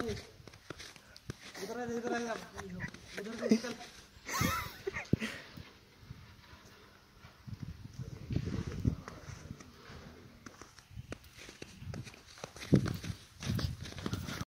इधर इधर इधर इधर।